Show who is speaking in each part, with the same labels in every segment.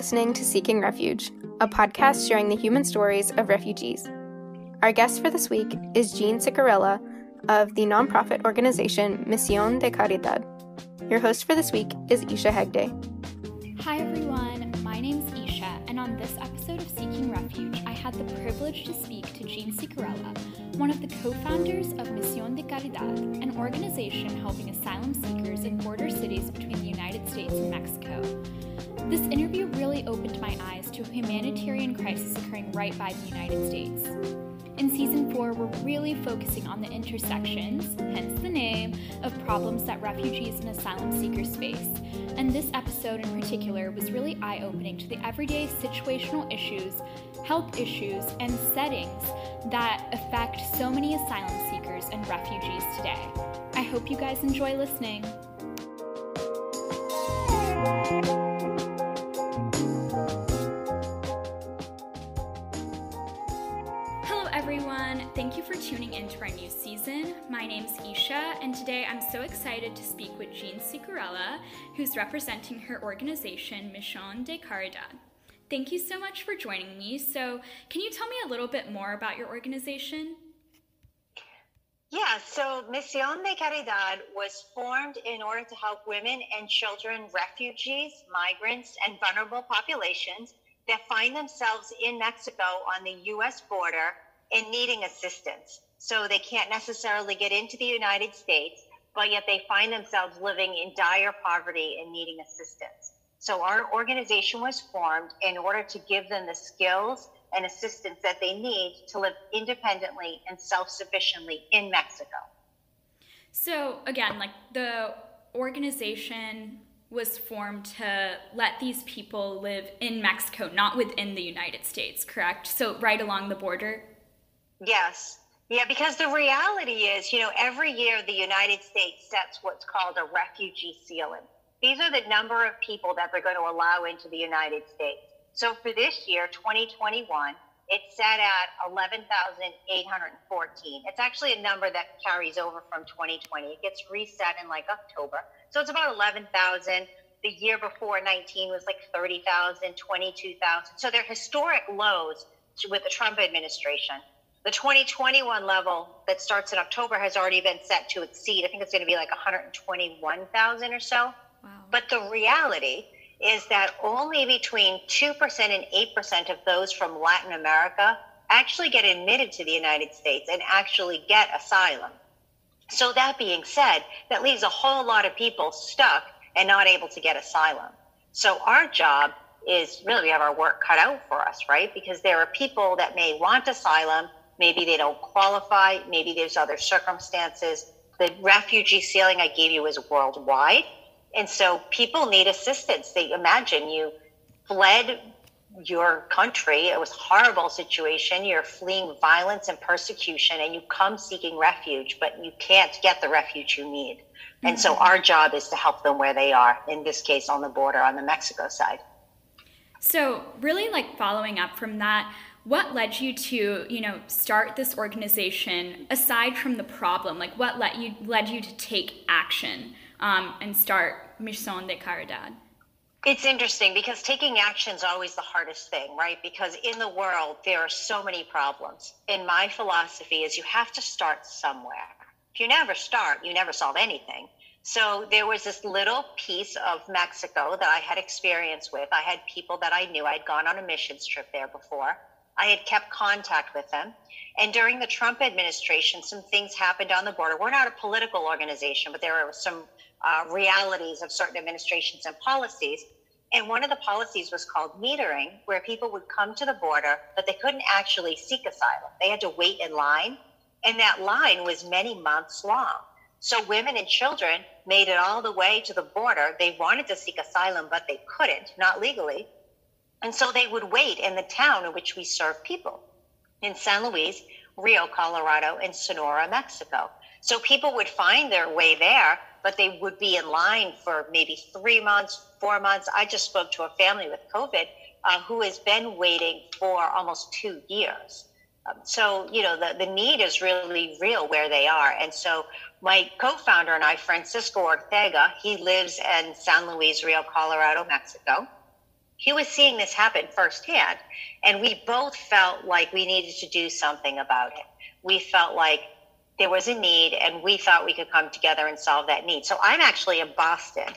Speaker 1: listening to Seeking Refuge, a podcast sharing the human stories of refugees. Our guest for this week is Jean Sicurella of the nonprofit organization Misión de Caridad. Your host for this week is Esha Hegde.
Speaker 2: Hi, everyone. My name's Esha, and on this episode of Seeking Refuge, I had the privilege to speak to Jean Sicurella, one of the co founders of Misión de Caridad, an organization helping asylum seekers in border cities between the United States and Mexico. This interview really opened my eyes to a humanitarian crisis occurring right by the United States. In season four, we're really focusing on the intersections, hence the name, of problems that refugees and asylum seekers face. And this episode in particular was really eye opening to the everyday situational issues, health issues, and settings that affect so many asylum seekers and refugees today. I hope you guys enjoy listening. Tuning in to our new season. My name's Esha, and today I'm so excited to speak with Jean Sicurella, who's representing her organization, Misión de Caridad. Thank you so much for joining me. So, can you tell me a little bit more about your organization?
Speaker 3: Yeah, so Misión de Caridad was formed in order to help women and children, refugees, migrants, and vulnerable populations that find themselves in Mexico on the U.S. border and needing assistance. So they can't necessarily get into the United States, but yet they find themselves living in dire poverty and needing assistance. So our organization was formed in order to give them the skills and assistance that they need to live independently and self sufficiently in Mexico.
Speaker 2: So, again, like the organization was formed to let these people live in Mexico, not within the United States, correct? So, right along the border?
Speaker 3: Yes. Yeah, because the reality is, you know, every year the United States sets what's called a refugee ceiling. These are the number of people that they're going to allow into the United States. So for this year, 2021, it's set at 11,814. It's actually a number that carries over from 2020. It gets reset in like October. So it's about 11,000. The year before 19 was like 30,000, 22,000. So they're historic lows with the Trump administration. The 2021 level that starts in October has already been set to exceed. I think it's going to be like 121,000 or so. Wow. But the reality is that only between 2% and 8% of those from Latin America actually get admitted to the United States and actually get asylum. So, that being said, that leaves a whole lot of people stuck and not able to get asylum. So, our job is really we have our work cut out for us, right? Because there are people that may want asylum Maybe they don't qualify. Maybe there's other circumstances. The refugee ceiling I gave you is worldwide. And so people need assistance. They imagine you fled your country. It was a horrible situation. You're fleeing violence and persecution and you come seeking refuge, but you can't get the refuge you need. And so mm-hmm. our job is to help them where they are, in this case on the border on the Mexico side.
Speaker 2: So, really like following up from that, what led you to you know start this organization aside from the problem like what led you led you to take action um, and start Misión de Caridad
Speaker 3: it's interesting because taking action is always the hardest thing right because in the world there are so many problems and my philosophy is you have to start somewhere if you never start you never solve anything so there was this little piece of Mexico that I had experience with. I had people that I knew. I'd gone on a missions trip there before. I had kept contact with them. And during the Trump administration, some things happened on the border. We're not a political organization, but there are some uh, realities of certain administrations and policies. And one of the policies was called metering, where people would come to the border, but they couldn't actually seek asylum. They had to wait in line. And that line was many months long. So women and children made it all the way to the border. They wanted to seek asylum, but they couldn't, not legally. And so they would wait in the town in which we serve people in San Luis, Rio, Colorado, and Sonora, Mexico. So people would find their way there, but they would be in line for maybe three months, four months. I just spoke to a family with COVID uh, who has been waiting for almost two years. Um, so, you know, the, the need is really real where they are. And so my co-founder and I, Francisco Ortega, he lives in San Luis, Rio, Colorado, Mexico he was seeing this happen firsthand. And we both felt like we needed to do something about it. We felt like there was a need and we thought we could come together and solve that need. So I'm actually in Boston.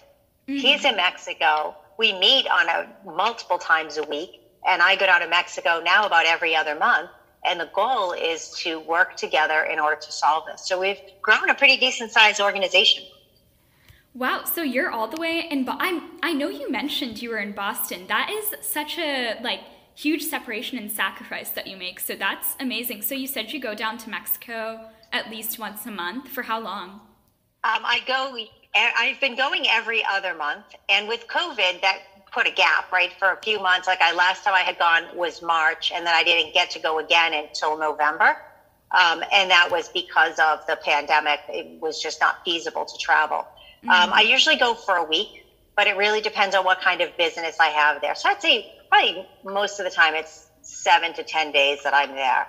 Speaker 3: Mm-hmm. He's in Mexico. We meet on a multiple times a week and I go down to Mexico now about every other month. And the goal is to work together in order to solve this. So we've grown a pretty decent sized organization.
Speaker 2: Wow, so you're all the way in Bo- I'm I know you mentioned you were in Boston. That is such a like huge separation and sacrifice that you make. So that's amazing. So you said you go down to Mexico at least once a month. For how long?
Speaker 3: Um, I go I've been going every other month and with COVID that put a gap, right, for a few months. Like I last time I had gone was March and then I didn't get to go again until November. Um, and that was because of the pandemic. It was just not feasible to travel. Um, mm-hmm. Um, I usually go for a week, but it really depends on what kind of business I have there. So I'd say probably most of the time it's seven to 10 days that I'm there.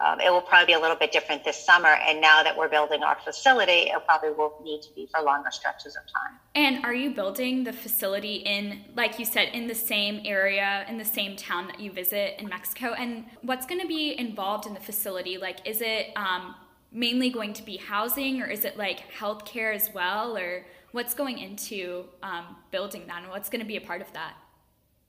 Speaker 3: Um, it will probably be a little bit different this summer. And now that we're building our facility, it probably will need to be for longer stretches of time.
Speaker 2: And are you building the facility in, like you said, in the same area, in the same town that you visit in Mexico? And what's going to be involved in the facility? Like, is it um, mainly going to be housing or is it like healthcare as well? Or what's going into um, building that and what's going to be a part of that?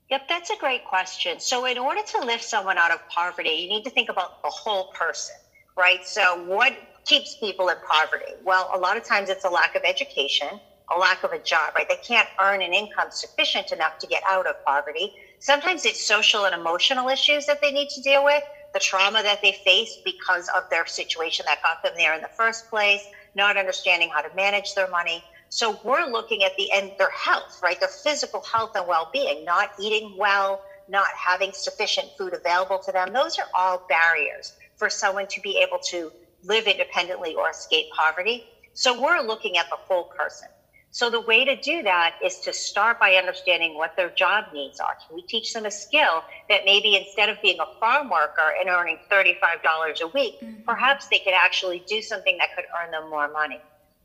Speaker 3: Yep that's a great question. So in order to lift someone out of poverty you need to think about the whole person right? So what keeps people in poverty? Well a lot of times it's a lack of education a lack of a job right? They can't earn an income sufficient enough to get out of poverty. Sometimes it's social and emotional issues that they need to deal with the trauma that they faced because of their situation that got them there in the first place, not understanding how to manage their money. So we're looking at the end, their health, right? Their physical health and well being, not eating well, not having sufficient food available to them. Those are all barriers for someone to be able to live independently or escape poverty. So we're looking at the whole person. So the way to do that is to start by understanding what their job needs are. Can we teach them a skill that maybe instead of being a farm worker and earning $35 a week, mm-hmm. perhaps they could actually do something that could earn them more money.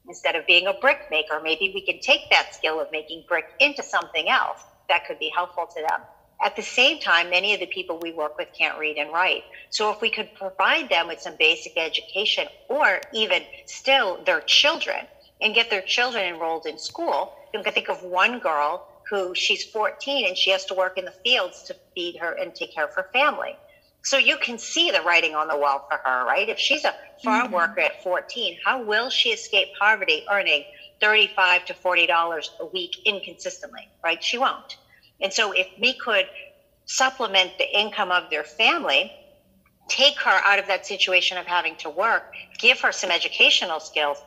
Speaker 3: Instead of being a brick maker, maybe we can take that skill of making brick into something else that could be helpful to them. At the same time, many of the people we work with can't read and write. So if we could provide them with some basic education or even still their children and get their children enrolled in school. You can think of one girl who she's 14 and she has to work in the fields to feed her and take care of her family. So you can see the writing on the wall for her, right? If she's a farm mm-hmm. worker at 14, how will she escape poverty earning 35 to $40 a week inconsistently, right? She won't. And so if we could supplement the income of their family, take her out of that situation of having to work, give her some educational skills,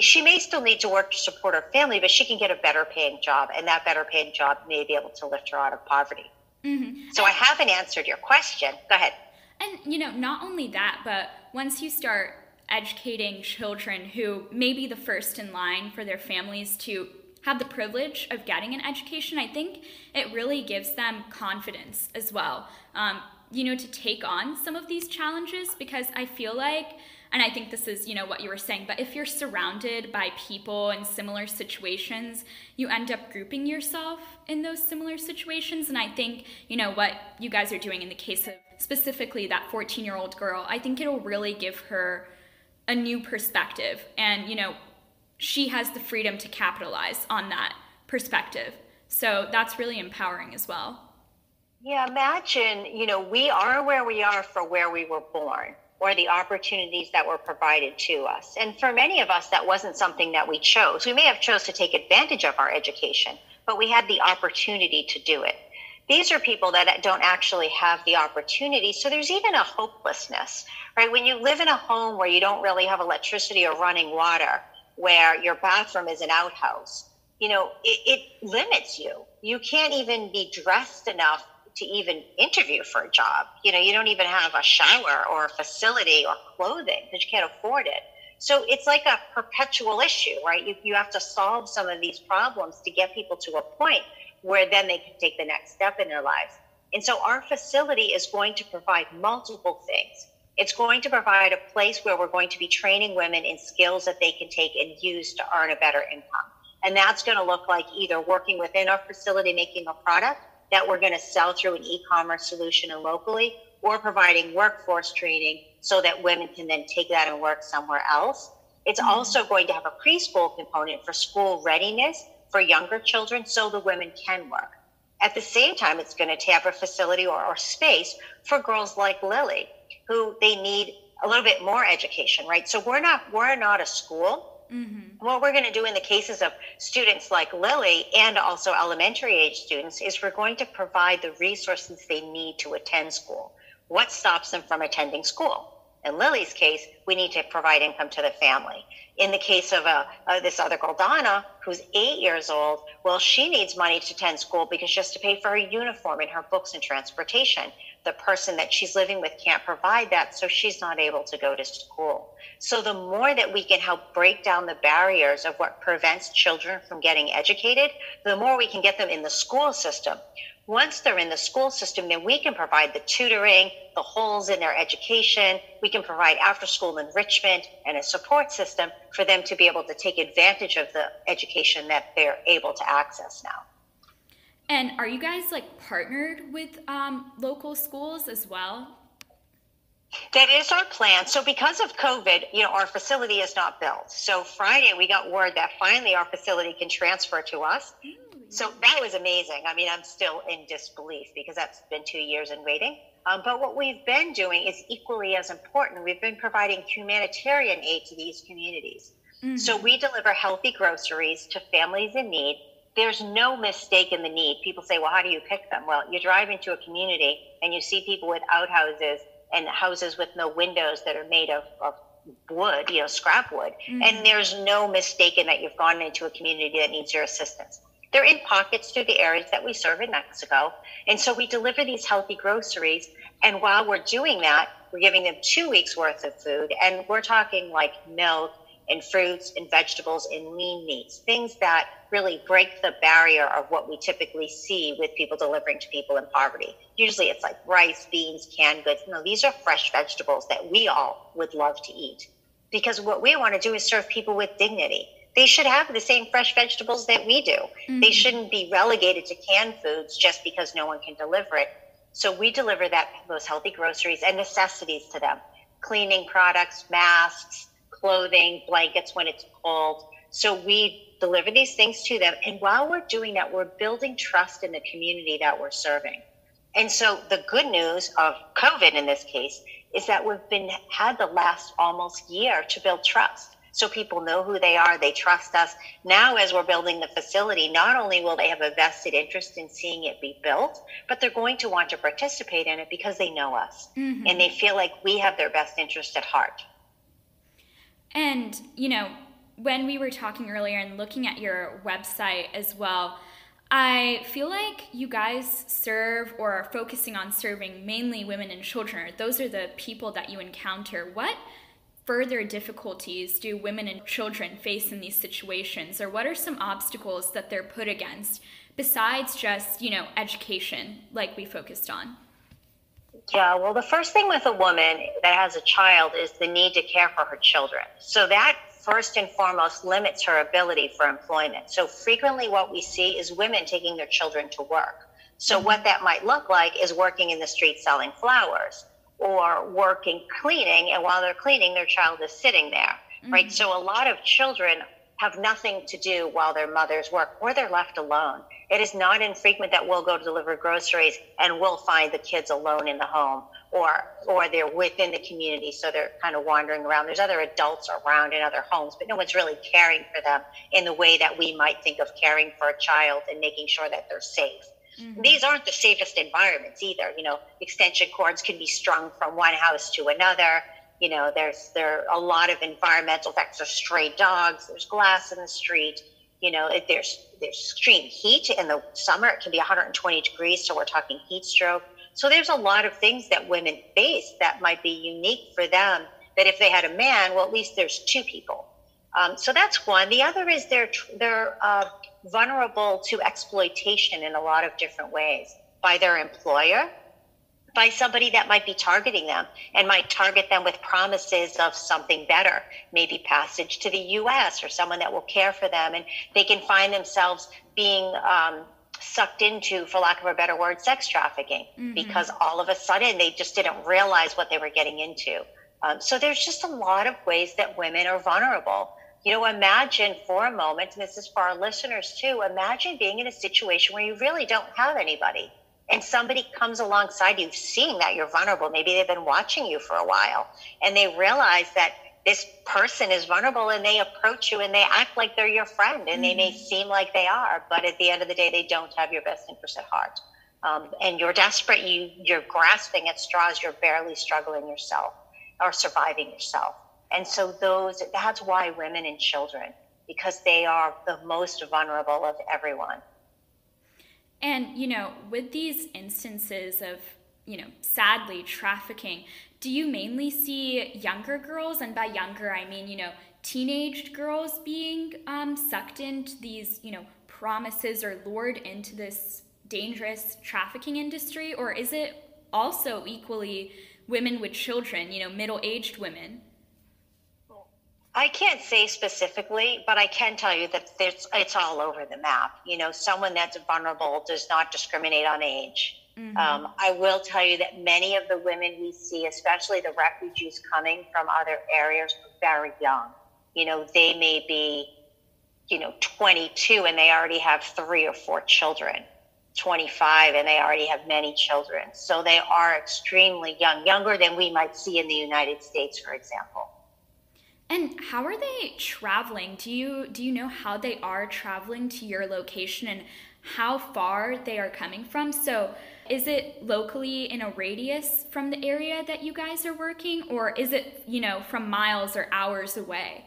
Speaker 3: she may still need to work to support her family, but she can get a better paying job, and that better paying job may be able to lift her out of poverty. Mm-hmm. So I haven't answered your question. Go ahead.
Speaker 2: And you know, not only that, but once you start educating children who may be the first in line for their families to have the privilege of getting an education, I think it really gives them confidence as well. Um, you know, to take on some of these challenges because I feel like and I think this is, you know, what you were saying, but if you're surrounded by people in similar situations, you end up grouping yourself in those similar situations. And I think, you know, what you guys are doing in the case of specifically that 14 year old girl, I think it'll really give her a new perspective. And, you know, she has the freedom to capitalize on that perspective. So that's really empowering as well.
Speaker 3: Yeah, imagine, you know, we are where we are for where we were born or the opportunities that were provided to us. And for many of us, that wasn't something that we chose. We may have chose to take advantage of our education, but we had the opportunity to do it. These are people that don't actually have the opportunity. So there's even a hopelessness, right? When you live in a home where you don't really have electricity or running water, where your bathroom is an outhouse, you know, it, it limits you. You can't even be dressed enough to even interview for a job. You know, you don't even have a shower or a facility or clothing because you can't afford it. So it's like a perpetual issue, right? You, you have to solve some of these problems to get people to a point where then they can take the next step in their lives. And so our facility is going to provide multiple things. It's going to provide a place where we're going to be training women in skills that they can take and use to earn a better income. And that's going to look like either working within our facility making a product that we're going to sell through an e-commerce solution and locally or providing workforce training so that women can then take that and work somewhere else. It's mm-hmm. also going to have a preschool component for school readiness for younger children so the women can work. At the same time, it's going to have a facility or, or space for girls like Lily, who they need a little bit more education, right? So we're not we're not a school. Mm-hmm. What we're going to do in the cases of students like Lily and also elementary age students is we're going to provide the resources they need to attend school. What stops them from attending school? In Lily's case, we need to provide income to the family. In the case of uh, uh, this other girl, Donna, who's eight years old, well, she needs money to attend school because she has to pay for her uniform and her books and transportation the person that she's living with can't provide that, so she's not able to go to school. So, the more that we can help break down the barriers of what prevents children from getting educated, the more we can get them in the school system. Once they're in the school system, then we can provide the tutoring, the holes in their education. We can provide after school enrichment and a support system for them to be able to take advantage of the education that they're able to access now.
Speaker 2: And are you guys like partnered with um, local schools as well?
Speaker 3: That is our plan. So because of COVID, you know, our facility is not built. So Friday we got word that finally our facility can transfer to us. Ooh, so that was amazing. I mean, I'm still in disbelief because that's been two years in waiting. Um, but what we've been doing is equally as important. We've been providing humanitarian aid to these communities. Mm-hmm. So we deliver healthy groceries to families in need there's no mistake in the need. People say, well, how do you pick them? Well, you drive into a community and you see people with outhouses and houses with no windows that are made of, of wood, you know, scrap wood. Mm-hmm. And there's no mistake in that you've gone into a community that needs your assistance. They're in pockets through the areas that we serve in Mexico. And so we deliver these healthy groceries. And while we're doing that, we're giving them two weeks worth of food. And we're talking like milk and fruits and vegetables and lean meats, things that really break the barrier of what we typically see with people delivering to people in poverty. Usually it's like rice, beans, canned goods. No, these are fresh vegetables that we all would love to eat. Because what we want to do is serve people with dignity. They should have the same fresh vegetables that we do. Mm-hmm. They shouldn't be relegated to canned foods just because no one can deliver it. So we deliver that those healthy groceries and necessities to them. Cleaning products, masks, clothing, blankets when it's cold. So we deliver these things to them. And while we're doing that, we're building trust in the community that we're serving. And so the good news of COVID in this case is that we've been had the last almost year to build trust. So people know who they are, they trust us. Now, as we're building the facility, not only will they have a vested interest in seeing it be built, but they're going to want to participate in it because they know us mm-hmm. and they feel like we have their best interest at heart.
Speaker 2: And, you know, when we were talking earlier and looking at your website as well, I feel like you guys serve or are focusing on serving mainly women and children. Those are the people that you encounter. What further difficulties do women and children face in these situations, or what are some obstacles that they're put against besides just, you know, education like we focused on?
Speaker 3: Yeah, well, the first thing with a woman that has a child is the need to care for her children. So that first and foremost limits her ability for employment. So frequently, what we see is women taking their children to work. So, mm-hmm. what that might look like is working in the street selling flowers or working cleaning. And while they're cleaning, their child is sitting there, mm-hmm. right? So, a lot of children have nothing to do while their mothers work or they're left alone. It is not infrequent that we'll go to deliver groceries and we'll find the kids alone in the home or or they're within the community so they're kind of wandering around. There's other adults around in other homes, but no one's really caring for them in the way that we might think of caring for a child and making sure that they're safe. Mm-hmm. These aren't the safest environments either. You know, extension cords can be strung from one house to another you know, there's there are a lot of environmental effects. There's stray dogs. There's glass in the street. You know, it, there's there's extreme heat in the summer. It can be 120 degrees, so we're talking heat stroke. So there's a lot of things that women face that might be unique for them. That if they had a man, well, at least there's two people. Um, so that's one. The other is they're they're uh, vulnerable to exploitation in a lot of different ways by their employer by somebody that might be targeting them and might target them with promises of something better, maybe passage to the US or someone that will care for them. And they can find themselves being um, sucked into, for lack of a better word, sex trafficking
Speaker 2: Mhm.
Speaker 3: because all of a sudden they just didn't realize what they were getting into. Um, so there's just a lot of ways that women are vulnerable. You know, imagine for a moment, and this is for our listeners too, imagine being in a situation where you really don't have anybody and somebody comes alongside you seeing that you're vulnerable. Maybe they've been watching you for a while and they realize that this person is vulnerable and they approach you and they act like they're your friend and they may seem like they are, but at the end of the day, they don't have your best interest at heart. Um, and you're desperate, you, you're grasping at straws, you're barely struggling yourself or surviving yourself. And so those that's why women and children, because they are the most vulnerable of everyone.
Speaker 2: And, you know, with these instances of, you know, sadly trafficking, do you mainly see younger girls? And by younger, I mean, you know, teenaged girls being um, sucked into these, you know, promises or lured into this dangerous trafficking industry? Or is it also equally women with children, you know, middle aged women?
Speaker 3: I can't say specifically, but I can tell you that it's, it's all over the map. You know, someone that's vulnerable does not discriminate on age. Um, I will tell you that many of the women we see, especially the refugees coming from other areas, are very young. You know, they may be, you know, 22 and they already have three or four children, 25 and they already have many children. So they are extremely young, younger than we might see in the United States, for example.
Speaker 2: And how are they traveling? Do you do you know how they are traveling to your location and how far they are coming from? So, is it locally in a radius from the area that you guys are working or is it, you know, from miles or hours away?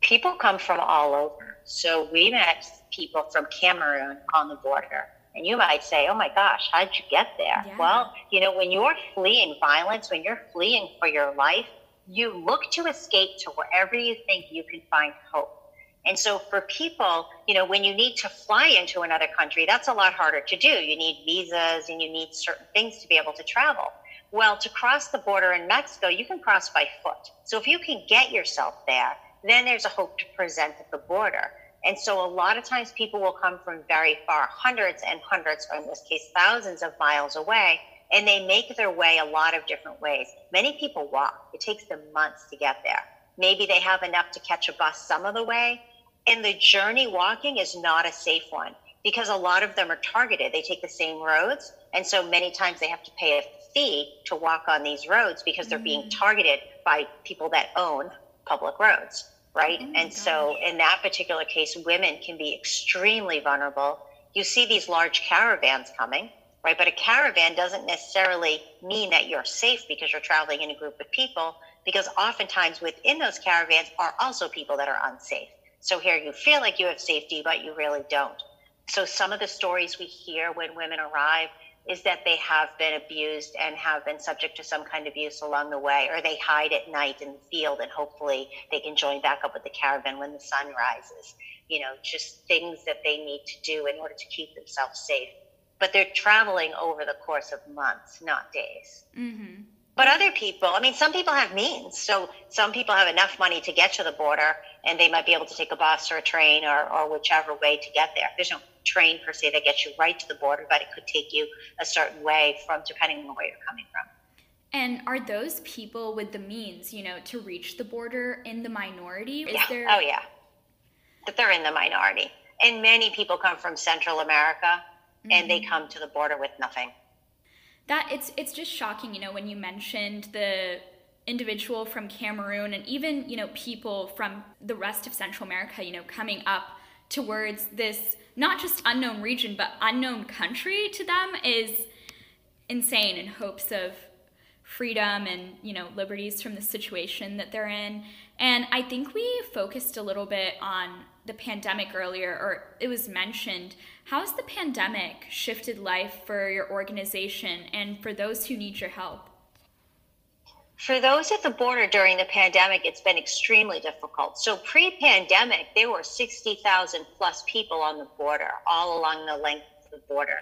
Speaker 3: People come from all over. So we met people from Cameroon on the border. And you might say, oh my gosh, how'd you get there?
Speaker 2: Yeah.
Speaker 3: Well, you know, when you're fleeing violence, when you're fleeing for your life, you look to escape to wherever you think you can find hope. And so for people, you know, when you need to fly into another country, that's a lot harder to do. You need visas and you need certain things to be able to travel. Well, to cross the border in Mexico, you can cross by foot. So if you can get yourself there, then there's a hope to present at the border. And so a lot of times people will come from very far, hundreds and hundreds, or in this case, thousands of miles away, and they make their way a lot of different ways. Many people walk. It takes them months to get there. Maybe they have enough to catch a bus some of the way. And the journey walking is not a safe one because a lot of them are targeted. They take the same roads. And so many times they have to pay a fee to walk on these roads because they're being mm. targeted by people that own public roads, right?
Speaker 2: Oh
Speaker 3: and so in that particular case, women can be extremely vulnerable. You see these large caravans coming, right? But a caravan doesn't necessarily mean that you're safe because you're traveling in a group of people, because oftentimes within those caravans are also people that are unsafe. So here you feel like you have safety, but you really don't. So some of the stories we hear when women arrive is that they have been abused and have been subject to some kind of abuse along the way, or they hide at night in the field and hopefully they can join back up with the caravan when the sun rises. You know, just things that they need to do in order to keep themselves safe. But they're traveling over the course of months, not days.
Speaker 2: Mm-hmm.
Speaker 3: But other people, I mean, some people have means. So some people have enough money to get to the border and they might be able to take a bus or a train or, or whichever way to get there. There's no train per se that gets you right to the border, but it could take you a certain way from depending on where you're coming from.
Speaker 2: And are those people with the means, you know, to reach the border in the minority? Is
Speaker 3: yeah.
Speaker 2: there
Speaker 3: Oh, yeah. That they're in the minority. And many people come from Central America and they mm-hmm. come to the border with nothing.
Speaker 2: that it's it's just shocking, you know, when you mentioned the individual from Cameroon and even, you know, people from the rest of Central America, you know, coming up towards this not just unknown region but unknown country to them is insane in hopes of freedom and you know liberties from the situation that they're in and i think we focused a little bit on the pandemic earlier or it was mentioned how has the pandemic shifted life for your organization and for those who need your help
Speaker 3: For those at the border during the pandemic, it's been extremely difficult. So, pre pandemic, there were 60,000 plus people on the border, all along the length of the border.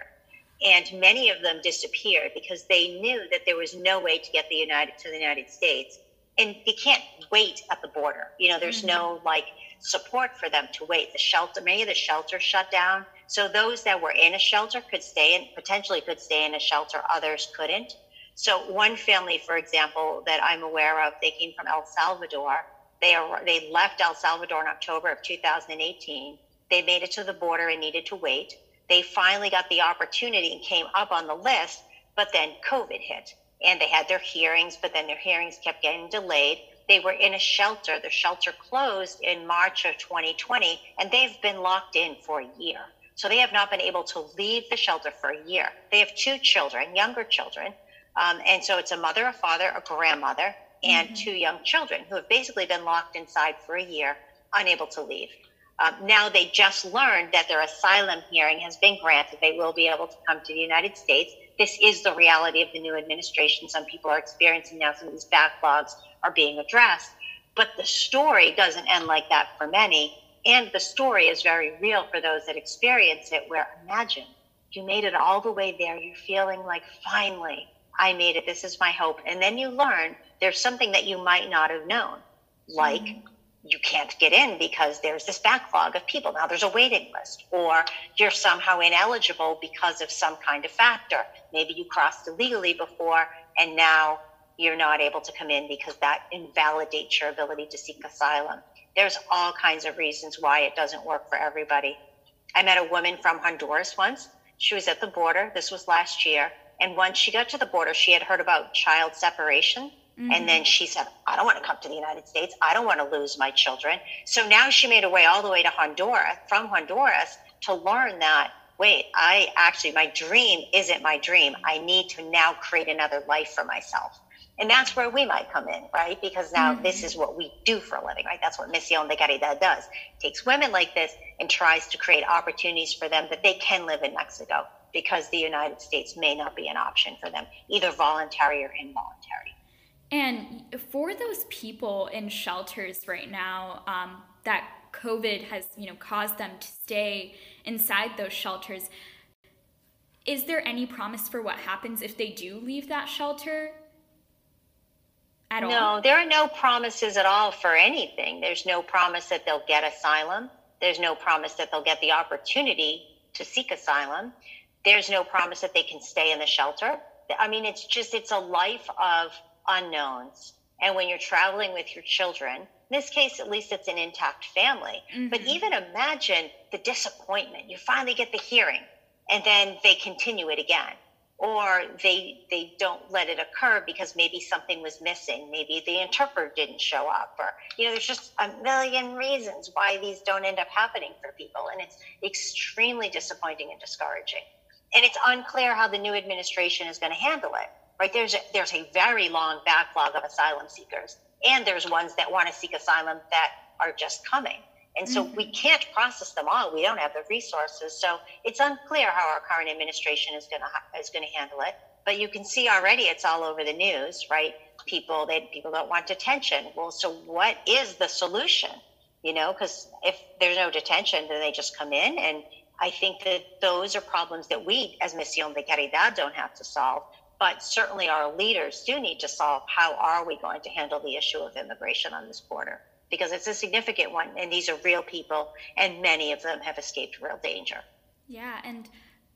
Speaker 3: And many of them disappeared because they knew that there was no way to get the United to the United States. And they can't wait at the border. You know, there's mm-hmm. no like support for them to wait. The shelter, many of the shelters shut down. So those that were in a shelter could stay in, potentially could stay in a shelter, others couldn't. So one family, for example, that I'm aware of, they came from El Salvador. They are, they left El Salvador in October of 2018. They made it to the border and needed to wait. They finally got the opportunity and came up on the list, but then COVID hit and they had their hearings, but then their hearings kept getting delayed. They were in a shelter. The shelter closed in March of 2020, and they've been locked in for a year. So they have not been able to leave the shelter for a year. They have two children, younger children. Um, and so it's a mother, a father, a grandmother, and mm-hmm. two young children who have basically been locked inside for a year, unable to leave. Um, now they just learned that their asylum hearing has been granted. They will be able to come to the United States. This is the reality of the new administration. Some people are experiencing now some of these backlogs are being addressed. But the story doesn't end like that for many. And the story is very real for those that experience it, where imagine you made it all the way there. You're feeling like, finally, I made it. This is my hope. And then you learn there's something that you might not have known, like mm-hmm. you can't get in because there's this backlog of people. Now there's a waiting list, or you're somehow ineligible because of some kind of factor. Maybe you crossed illegally before and now you're not able to come in because that invalidates your ability to seek asylum. There's all kinds of reasons why it doesn't work for everybody. I met a woman from Honduras once. She was at the border. This was last year. And once she got to the border, she had heard about child separation. Mm-hmm. And then she said, I don't want to come to the United States. I don't want to lose my children. So now she made her way all the way to Honduras, from Honduras, to learn that, wait, I actually, my dream isn't my dream. I need to now create another life for myself. And that's where we might come in, right? Because now mm-hmm. this is what we do for a living, right? That's what Misión de Caridad does. takes women like this and tries to create opportunities for them that they can live in Mexico because the United States may not be an option for them, either voluntary or involuntary.
Speaker 2: And for those people in shelters right now, um, that COVID has, you know, caused them to stay inside those shelters. Is there any promise for what happens if they do leave that shelter?
Speaker 3: At all? No, there are no promises at all for anything. There's no promise that they'll get asylum. There's no promise that they'll get the opportunity to seek asylum. There's no promise that they can stay in the shelter. I mean, it's just, it's a life of unknowns. And when you're traveling with your children, in this case, at least it's an intact family. Mm-hmm. But even imagine the disappointment. You finally get the hearing and then they continue it again or they they don't let it occur because maybe something was missing. Maybe the interpreter didn't show up or you know there's just a million reasons why these don't end up happening for people. And it's extremely disappointing and discouraging. And it's unclear how the new administration is going to handle it right? There's a, there's a very long backlog of asylum seekers. And there's ones that want to seek asylum that are just coming and so mm-hmm. we can't process them all. We don't have the resources. So it's unclear how our current administration is going to is going to handle it. But you can see already it's all over the news, right? People that people don't want detention. Well, so what is the solution? You know, because if there's no detention, then they just come in. And I think that those are problems that we, as Misión de Caridad, don't have to solve. But certainly our leaders do need to solve. How are we going to handle the issue of immigration on this border? Because it's a significant one and these are real people and many of them have escaped real danger.
Speaker 2: Yeah, and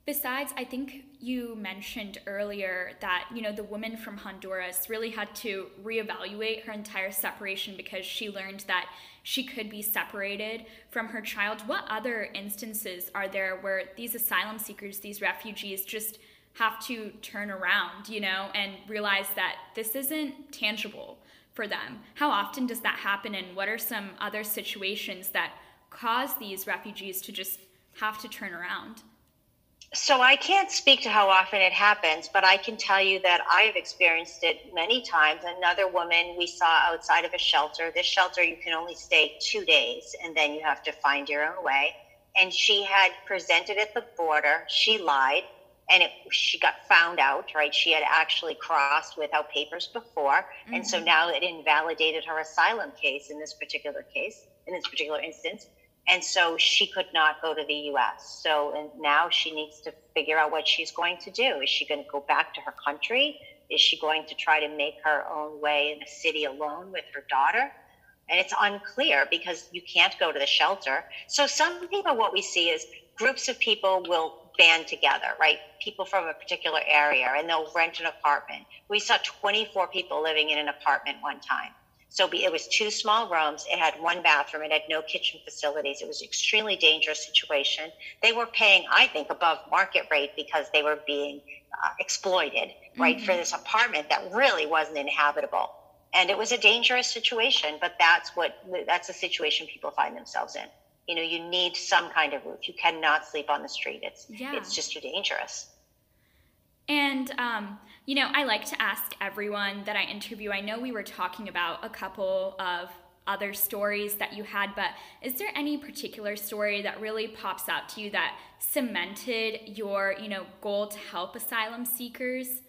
Speaker 2: besides I think you mentioned earlier that, you know, the woman from Honduras really had to reevaluate her entire separation because she learned that she could be separated from her child. What other instances are there where these asylum seekers, these refugees just have to turn around, you know, and realize that this isn't tangible for them. How often does that happen, and what are some other situations that cause these refugees to just have to turn around?
Speaker 3: So I can't speak to how often it happens, but I can tell you that I have experienced it many times. Another woman we saw outside of a shelter. This shelter, you can only stay two days and then you have to find your own way. And she had presented at the border. She lied and it, she got found out, right? She had actually crossed without papers before. Mm-hmm. And so mm-hmm. now it invalidated her asylum case in this particular case, in this particular instance. And so she could not go to the US. So and now she needs to figure out what she's going to do. Is she going to go back to her country? Is she going to try to make her own way in the city alone with her daughter? And it's unclear because you can't go to the shelter. So some people, what we see is groups of people will band together, right? People from a particular area, and they'll rent an apartment. We saw 24 people living in an apartment one time. So it was two small rooms. It had one bathroom. It had no kitchen facilities. It was an extremely dangerous situation. They were paying, I think, above market rate because they were being uh, exploited, right, mm-hmm. for this apartment that really wasn't inhabitable. And it was a dangerous situation, but that's what that's the situation people find themselves in. You know, you need some kind of roof. You cannot sleep on the street. It's yeah. it's just too dangerous.
Speaker 2: And um, you know, I like to ask everyone that I interview. I know we were talking about a couple of other stories that you had, but is there any particular story that really pops out to you that cemented your, you know, goal to help asylum seekers?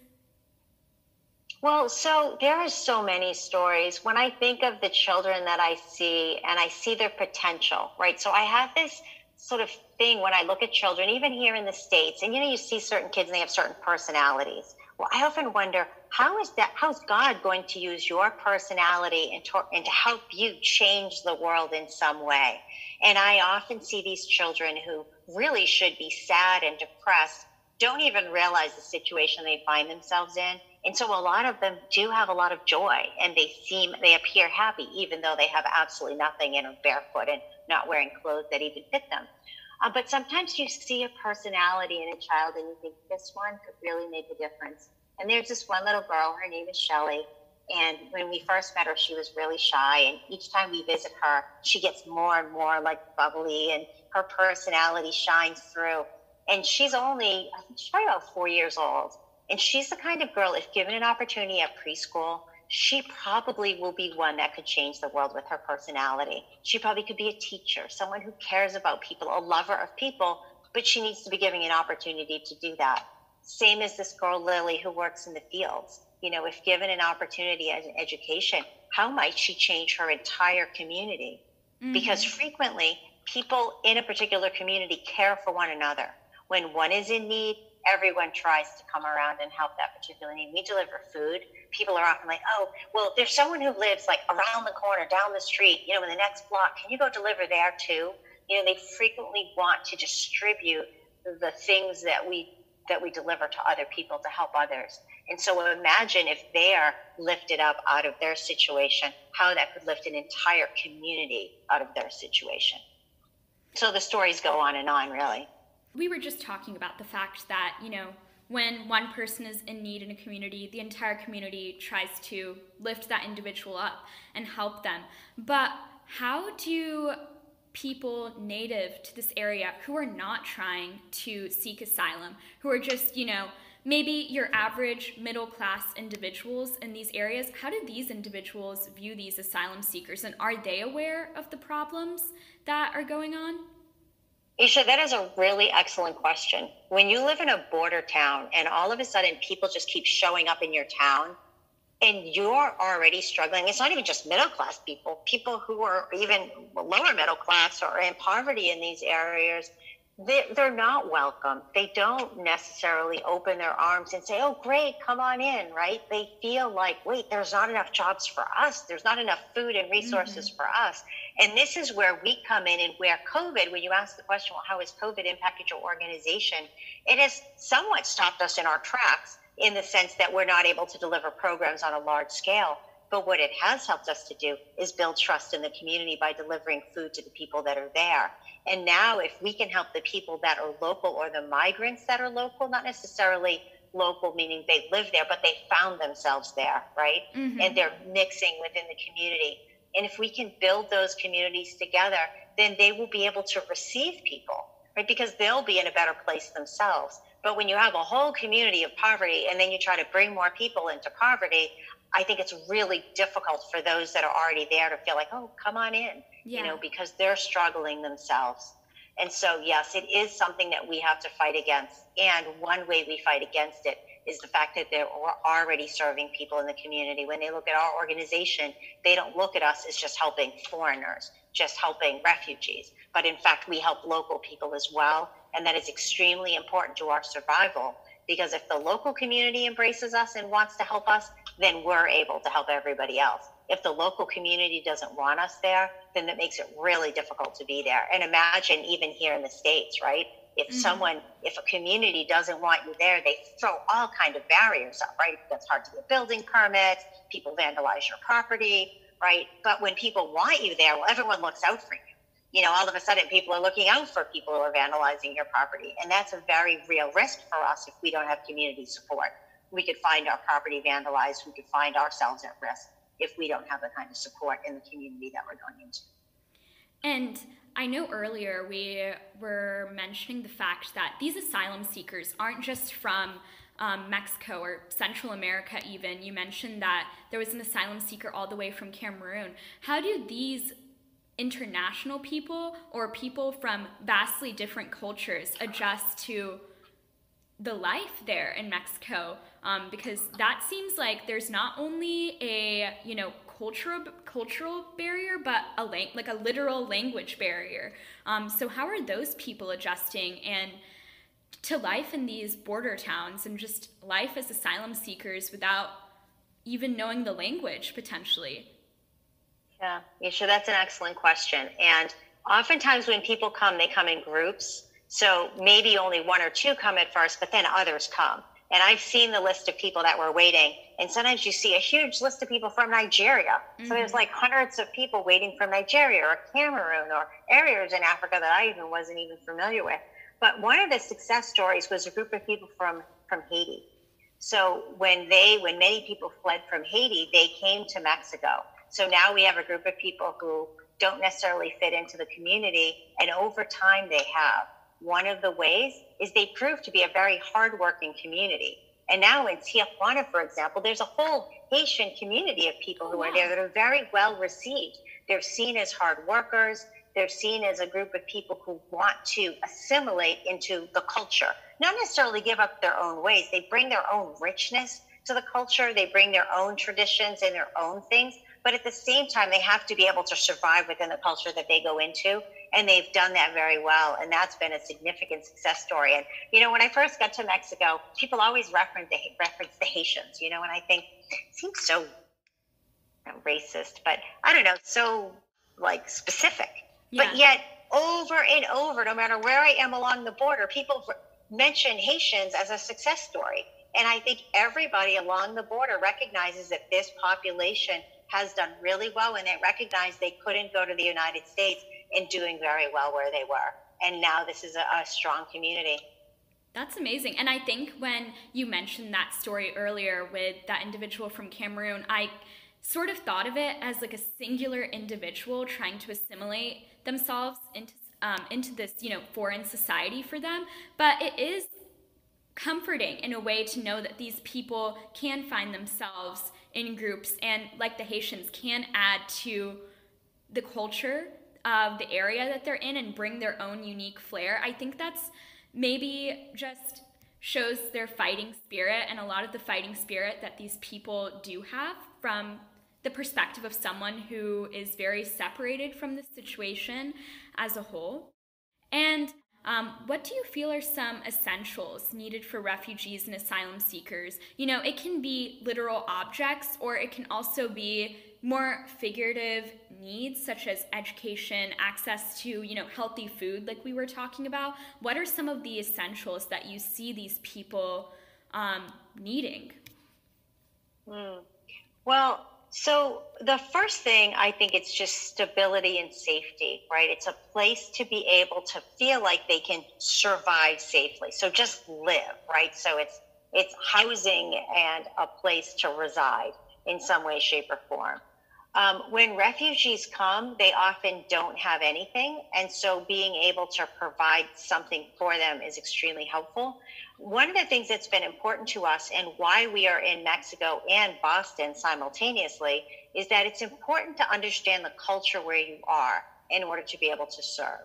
Speaker 3: Well, so there are so many stories. When I think of the children that I see and I see their potential, right? So I have this sort of thing when I look at children, even here in the States, and you know, you see certain kids and they have certain personalities. Well, I often wonder how is that, how's God going to use your personality and to, and to help you change the world in some way? And I often see these children who really should be sad and depressed, don't even realize the situation they find themselves in. And so a lot of them do have a lot of joy and they seem, they appear happy, even though they have absolutely nothing and are barefoot and not wearing clothes that even fit them. Uh, but sometimes you see a personality in a child and you think this one could really make a difference. And there's this one little girl, her name is Shelly. And when we first met her, she was really shy. And each time we visit her, she gets more and more like bubbly and her personality shines through. And she's only, I think she's probably about four years old. And she's the kind of girl, if given an opportunity at preschool, she probably will be one that could change the world with her personality. She probably could be a teacher, someone who cares about people, a lover of people, but she needs to be given an opportunity to do that. Same as this girl, Lily, who works in the fields. You know, if given an opportunity as an education, how might she change her entire community? Mm-hmm. Because frequently, people in a particular community care for one another. When one is in need, everyone tries to come around and help that particular need. We deliver food. People are often like, oh, well, there's someone who lives like around the corner, down the street, you know, in the next block. Can you go deliver there too? You know, they frequently want to distribute the things that we that we deliver to other people to help others. And so imagine if they are lifted up out of their situation, how that could lift an entire community out of their situation. So the stories go on and on, really
Speaker 2: we were just talking about the fact that, you know, when one person is in need in a community, the entire community tries to lift that individual up and help them. But how do people native to this area who are not trying to seek asylum, who are just, you know, maybe your average middle class individuals in these areas, how do these individuals view these asylum seekers and are they aware of the problems that are going on?
Speaker 3: Esha, that is a really excellent question. When you live in a border town and all of a sudden people just keep showing up in your town and you're already struggling, it's not even just middle class people, people who are even lower middle class or in poverty in these areas, they're not welcome. They don't necessarily open their arms and say, oh, great, come on in, right? They feel like, wait, there's not enough jobs for us. There's not enough food and resources mm-hmm. for us. And this is where we come in and where COVID, when you ask the question, well, how has COVID impacted your organization? It has somewhat stopped us in our tracks in the sense that we're not able to deliver programs on a large scale. But what it has helped us to do is build trust in the community by delivering food to the people that are there. And now, if we can help the people that are local or the migrants that are local, not necessarily local, meaning they live there, but they found themselves there, right? Mm-hmm. And they're mixing within the community. And if we can build those communities together, then they will be able to receive people, right? Because they'll be in a better place themselves. But when you have a whole community of poverty and then you try to bring more people into poverty, I think it's really difficult for those that are already there to feel like, oh, come on in, yeah. you know, because they're struggling themselves. And so, yes, it is something that we have to fight against. And one way we fight against it is the fact that they're already serving people in the community. When they look at our organization, they don't look at us as just helping foreigners, just helping refugees. But in fact, we help local people as well. And that is extremely important to our survival because if the local community embraces us and wants to help us, then we're able to help everybody else. if the local community doesn't want us there, then that makes it really difficult to be there. And imagine even here in the States, right? If mm-hmm. someone, if a community doesn't want you there, they throw all kind of barriers up, right? That's hard to get building permits, people vandalize your property, right? But when people want you there, well, everyone looks out for you. You know, all of a sudden people are looking out for people who are vandalizing your property. And that's a very real risk for us if we don't have community support. We could find our property vandalized, we could find ourselves at risk if we don't have the kind of support in the community that we're going into.
Speaker 2: And I know earlier we were mentioning the fact that these asylum seekers aren't just from um, Mexico or Central America, even. You mentioned that there was an asylum seeker all the way from Cameroon. How do these international people or people from vastly different cultures adjust to the life there in Mexico? Um, because that seems like there's not only a you know cultural cultural barrier, but a lang- like a literal language barrier. Um, so how are those people adjusting and to life in these border towns and just life as asylum seekers without even knowing the language potentially?
Speaker 3: Yeah, yeah, sure. That's an excellent question. And oftentimes when people come, they come in groups. So maybe only one or two come at first, but then others come. And I've seen the list of people that were waiting. And sometimes you see a huge list of people from Nigeria. Mm-hmm. So there's like hundreds of people waiting from Nigeria or Cameroon or areas in Africa that I even wasn't even familiar with. But one of the success stories was a group of people from, from Haiti. So when they, when many people fled from Haiti, they came to Mexico. So now we have a group of people who don't necessarily fit into the community. And over time they have. One of the ways is they prove to be a very hardworking community. And now in Tijuana, for example, there's a whole Haitian community of people who are there that are very well received. They're seen as hard workers. They're seen as a group of people who want to assimilate into the culture, not necessarily give up their own ways. They bring their own richness to the culture. They bring their own traditions and their own things. But at the same time, they have to be able to survive within the culture that they go into and they've done that very well and that's been a significant success story. And you know when i first got to mexico people always reference the, reference the haitians you know and i think it seems so racist but i don't know so like specific. Yeah. but yet over and over no matter where i am along the border people mention haitians as a success story. And i think everybody along the border recognizes that this population has done really well and they recognize they couldn't go to the united states and doing very well where they were. And now this is a, a strong community.
Speaker 2: That's amazing. And I think when you mentioned that story earlier with that individual from Cameroon, I sort of thought of it as like a singular individual trying to assimilate themselves into um, into this you know foreign society for them. But it is comforting in a way to know that these people can find themselves in groups and like the Haitians can add to the culture of the area that they're in and bring their own unique flair. I think that's maybe just shows their fighting spirit and a lot of the fighting spirit that these people do have from the perspective of someone who is very separated from the situation as a whole. And um, what do you feel are some essentials needed for refugees and asylum seekers? You know, it can be literal objects or it can also be more figurative needs such as education, access to, you know, healthy food like we were talking about, what are some of the essentials that you see these people um, needing?
Speaker 3: Mm. Well, so the first thing I think it's just stability and safety, right? It's a place to be able to feel like they can survive safely. So just live, right? So it's it's housing and a place to reside in some way, shape, or form. Um, when refugees come, they often don't have anything. And so being able to provide something for them is extremely helpful. One of the things that's been important to us and why we are in Mexico and Boston simultaneously is that it's important to understand the culture where you are in order to be able to serve.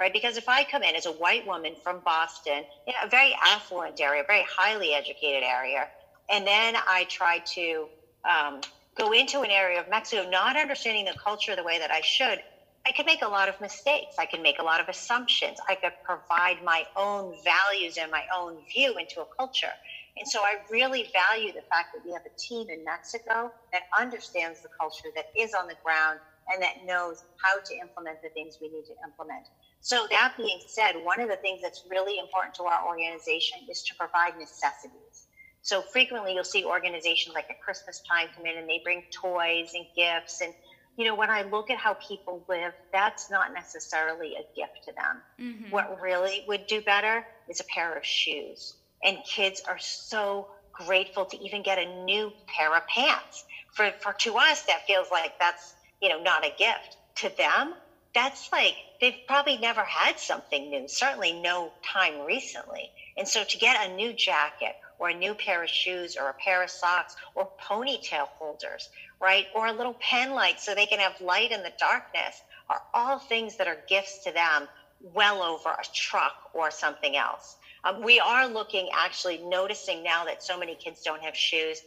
Speaker 3: Right? Because if I come in as a white woman from Boston, a very affluent area, very highly educated area, and then I try to um, go into an area of Mexico not understanding the culture the way that I should, I could make a lot of mistakes. I could make a lot of assumptions. I could provide my own values and my own view into a culture. And so I really value the fact that we have a team in Mexico that understands the culture, that is on the ground, and that knows how to implement the things we need to implement. So, that being said, one of the things that's really important to our organization is to provide necessities. So, frequently you'll see organizations like at Christmas time come in and they bring toys and gifts. And, you know, when I look at how people live, that's not necessarily a gift to them. Mm-hmm. What really would do better is a pair of shoes. And kids are so grateful to even get a new pair of pants. For, for to us, that feels like that's you know, not a gift to them, that's like they've probably never had something new, certainly no time recently. And so to get a new jacket or a new pair of shoes or a pair of socks or ponytail holders, right? Or a little pen light so they can have light in the darkness are all things that are gifts to them well over a truck or something else. Um, we are looking, actually noticing now that so many kids don't have shoes,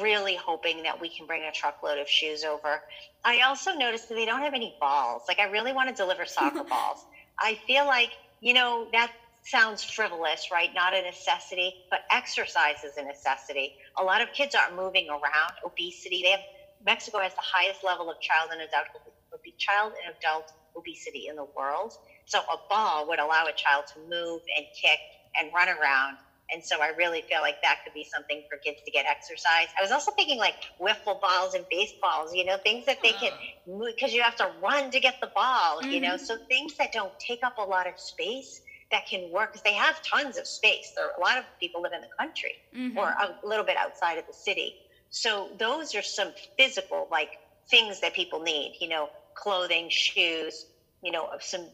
Speaker 3: really hoping that we can bring a truckload of shoes over. I also noticed that they don't have any balls. Like, I really want to deliver soccer balls. I feel like, you know, that sounds frivolous, right? Not a necessity, but exercise is a necessity. A lot of kids aren't moving around. Obesity, they have Mexico has the highest level of child and adult child and adult obesity in the world. So a ball would allow a child to move and kick and run around. And so I really feel like that could be something for kids to get exercise. I was also thinking like wiffle balls and baseballs, you know, things that they can move because you have to run to get the ball, mm-hmm. you know, mm-hmm. so things that don't take up a lot of space that can work because they have tons of space. There are a lot of people live in the country mm-hmm. or a little bit outside of the city. So those are some physical like things that people need, you know, clothing, shoes, you know, some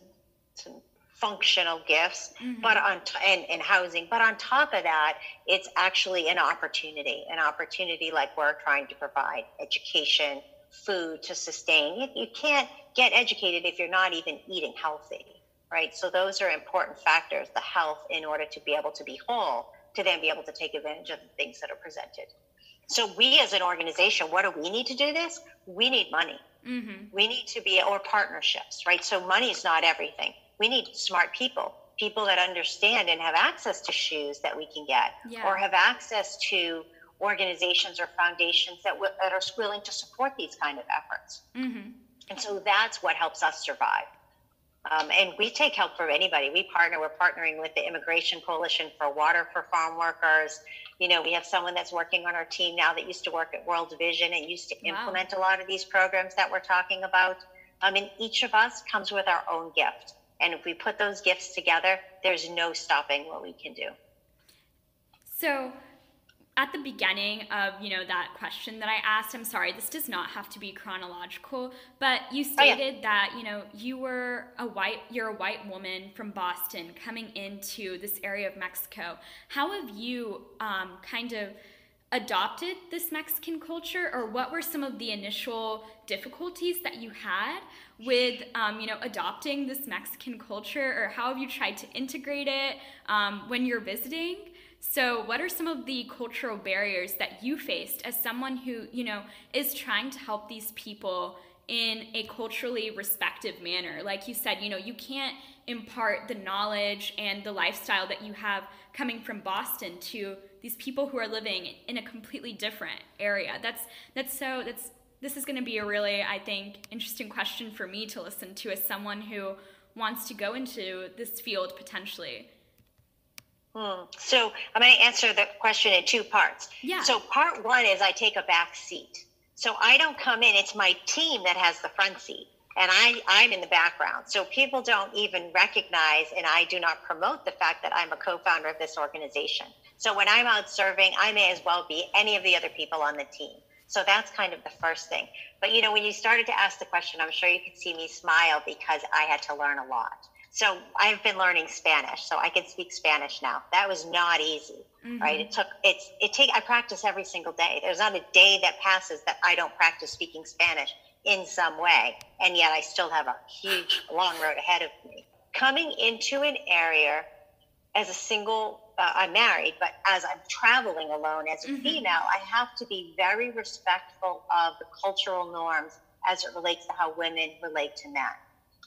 Speaker 3: some functional gifts mm-hmm. but on t- and, and housing but on top of that it's actually an opportunity an opportunity like we're trying to provide education food to sustain you, you can't get educated if you're not even eating healthy right? So those are important factors the health in order to be able to be whole to then be able to take advantage of the things that are presented. So we as an organization what do we need to do this? We need money. Mm-hmm. we need to be or partnerships right? So money is not everything. We need smart people people that understand and have access to shoes that we can get yeah. or have access to organizations or foundations that, w- that are willing to support these kind of efforts. Mm-hmm. and so that's what helps us survive um, and we take help from anybody. We partner we're partnering with the immigration coalition for water for farm workers. You know we have someone that's working on our team now that used to work at world vision and used to implement a lot of these programs that we're talking about. Um, mean, each of us comes with our own gift. And if we put those gifts together, there's no stopping what we can do.
Speaker 2: So, at the beginning of you know that question that I asked, I'm sorry, this does not have to be chronological, but you stated oh, yeah. that you know you were a white, you're a white woman from Boston coming into this area of Mexico. How have you um, kind of adopted this Mexican culture, or what were some of the initial difficulties that you had with, um, you know, adopting this Mexican culture, or how have you tried to integrate it um, when you're visiting? So, what are some of the cultural barriers that you faced as someone who, you know, is trying to help these people in a culturally respective manner? Like you said, you know, you can't impart the knowledge and the lifestyle that you have coming from Boston to these people who are living in a completely different area. That's that's so that's this is going to be a really I think interesting question for me to listen to as someone who wants to go into this field potentially.
Speaker 3: Hmm. So I'm going to answer the question in two parts.
Speaker 2: Yeah.
Speaker 3: So part one is I take a back seat. So I don't come in; it's my team that has the front seat and I, I'm in the background. So people don't even recognize, and I do not promote the fact that I'm a co founder of this organization. So when I'm out serving, I may as well be any of the other people on the team. So that's kind of the first thing. But you know, when you started to ask the question, I'm sure you could see me smile because I had to learn a lot. So I've been learning Spanish, so I can speak Spanish now. That was not easy, mm-hmm. right? It took it's it take I practice every single day. There's not a day that passes that I don't practice speaking Spanish in some way. And yet I still have a huge, long road ahead of me. Coming into an area as a single, uh, I'm married, but as I'm traveling alone as a mm-hmm. female, I have to be very respectful of the cultural norms as it relates to how women relate to men.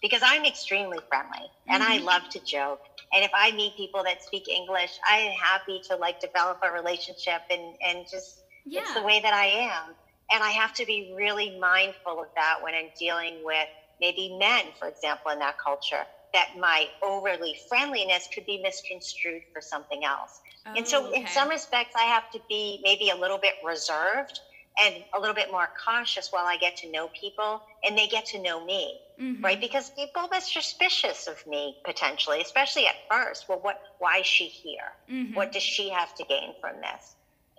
Speaker 3: Because I'm extremely friendly and mm-hmm. I love to joke And if I meet people that speak English, I am happy to like develop a relationship and, and just, yeah. it's the way that I am. And I have to be really mindful of that when I'm dealing with maybe men, for example, in that culture, that my overly friendliness could be misconstrued for something else. Oh, and so, oh, okay. in some respects, I have to be maybe a little bit reserved and a little bit more cautious while I get to know people and they get to know me, mm-hmm. right? Because people are suspicious of me potentially, especially at first. Well, what? Why is she here? Mm-hmm. What does she have to gain from this?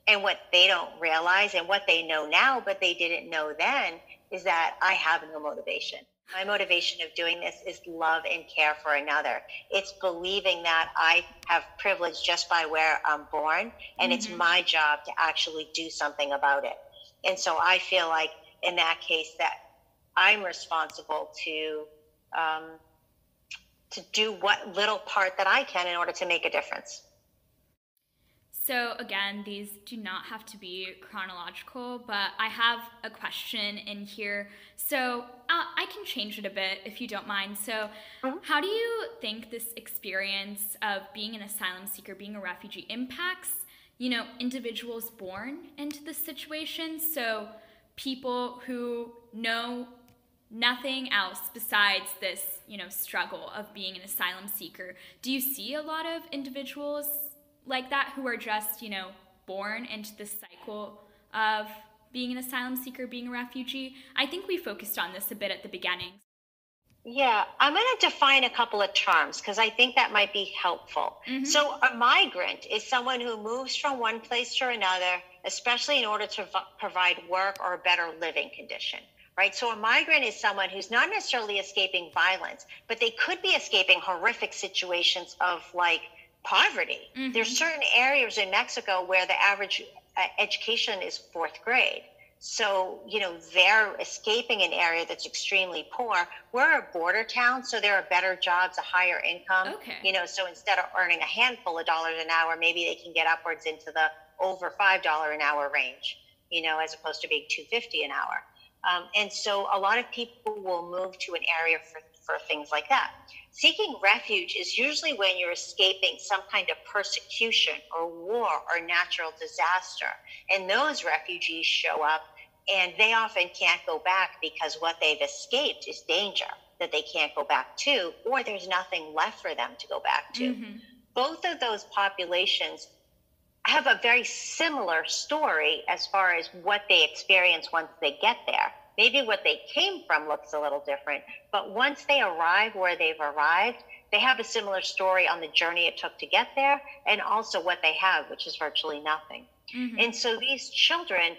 Speaker 3: And what they don't realize and what they know now, but they didn't know then, is that I have no motivation. My motivation of doing this is love and care for another. It's believing that I have privilege just by where I'm born, and mm-hmm. it's my job to actually do something about it. And so I feel like in that case that I'm responsible to um, to do what little part that I can in order to make a difference.
Speaker 2: So, again, these do not have to be chronological, but I have a question in here. So, uh, I can change it a bit if you don't mind. So, mm-hmm. how do you think this experience of being an asylum seeker, being a refugee, impacts you know, individuals born into this situation. So people who know nothing else besides this, you know, struggle of being an asylum seeker. Do you see a lot of individuals like that who are just, you know, born into this cycle of being an asylum seeker, being a refugee? I think we focused on this a bit at the beginning.
Speaker 3: Yeah, I'm going to define a couple of terms because I think that might be helpful. Mm-hmm. So, a migrant is someone who moves from one place to another, especially in order to v- provide work or a better living condition, right? So, a migrant is someone who's not necessarily escaping violence, but they could be escaping horrific situations of like poverty. Mm-hmm. There's certain areas in Mexico where the average uh, education is fourth grade. So, you know, they're escaping an area that's extremely poor. We're a border town, so there are better jobs, a higher income. Okay. You know, so instead of earning a handful of dollars an hour, maybe they can get upwards into the over five dollar an hour range, you know, as opposed to being two fifty an hour. Um, and so a lot of people will move to an area for, for things like that. Seeking refuge is usually when you're escaping some kind of persecution or war or natural disaster. And those refugees show up and they often can't go back because what they've escaped is danger that they can't go back to, or there's nothing left for them to go back to. Mm-hmm. Both of those populations have a very similar story as far as what they experience once they get there. Maybe what they came from looks a little different, but once they arrive where they've arrived, they have a similar story on the journey it took to get there and also what they have, which is virtually nothing. Mm-hmm. And so these children,